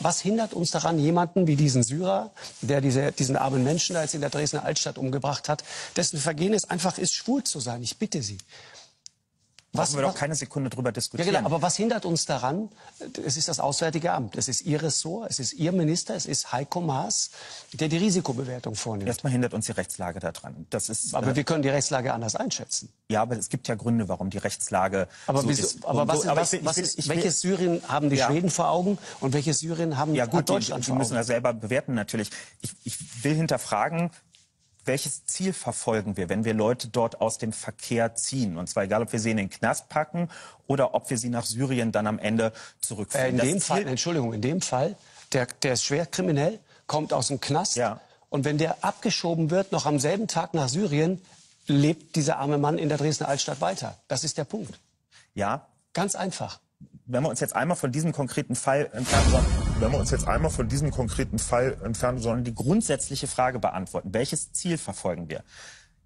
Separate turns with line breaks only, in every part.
Was hindert uns daran, jemanden wie diesen Syrer, der diese, diesen armen Menschen da jetzt in der Dresdner Altstadt umgebracht hat, dessen Vergehen es einfach ist, schwul zu sein? Ich bitte Sie.
Was, wir doch keine Sekunde drüber diskutieren.
Ja, genau. Aber was hindert uns daran? Es ist das Auswärtige Amt, es ist Ihr Ressort, es ist Ihr Minister, es ist Heiko Maas, der die Risikobewertung vornimmt.
Erstmal hindert uns die Rechtslage daran.
Das ist, aber äh, wir können die Rechtslage anders einschätzen.
Ja, aber es gibt ja Gründe, warum die Rechtslage
aber
so
wieso, ist. Aber, was, so, aber was, ich, was ich will, ich welches Syrien haben die ja. Schweden vor Augen und welches Syrien haben
ja, gut,
Deutschland
die, die müssen das selber bewerten natürlich. Ich, ich will hinterfragen, welches Ziel verfolgen wir, wenn wir Leute dort aus dem Verkehr ziehen? Und zwar egal, ob wir sie in den Knast packen oder ob wir sie nach Syrien dann am Ende zurückführen.
Äh, in das dem Fall, Entschuldigung, in dem Fall, der, der ist schwer kriminell, kommt aus dem Knast.
Ja.
Und wenn der abgeschoben wird, noch am selben Tag nach Syrien, lebt dieser arme Mann in der Dresdner Altstadt weiter. Das ist der Punkt.
Ja.
Ganz einfach.
Wenn wir uns jetzt einmal von diesem konkreten Fall entfernen sollen,
wenn wir uns jetzt einmal von diesem konkreten Fall entfernen sollen,
die grundsätzliche Frage beantworten. Welches Ziel verfolgen wir?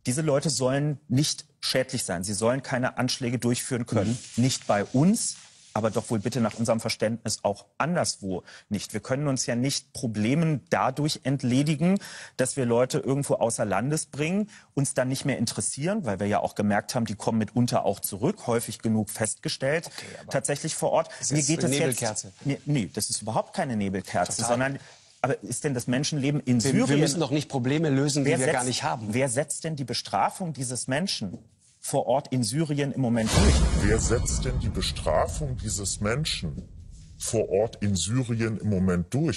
Diese Leute sollen nicht schädlich sein. Sie sollen keine Anschläge durchführen können. Nicht bei uns, aber doch wohl bitte nach unserem Verständnis auch anderswo nicht. Wir können uns ja nicht Problemen dadurch entledigen, dass wir Leute irgendwo außer Landes bringen, uns dann nicht mehr interessieren, weil wir ja auch gemerkt haben, die kommen mitunter auch zurück, häufig genug festgestellt, okay, tatsächlich vor Ort.
Mir geht es Nebelkerze.
jetzt mir, nee, das ist überhaupt keine Nebelkerze, Total. sondern aber ist denn das Menschenleben in wir, Syrien?
Wir müssen doch nicht Probleme lösen, die wir
setzt,
gar nicht haben.
Wer setzt denn die Bestrafung dieses Menschen vor Ort in Syrien im Moment durch?
Wer setzt denn die Bestrafung dieses Menschen vor Ort in Syrien im Moment durch?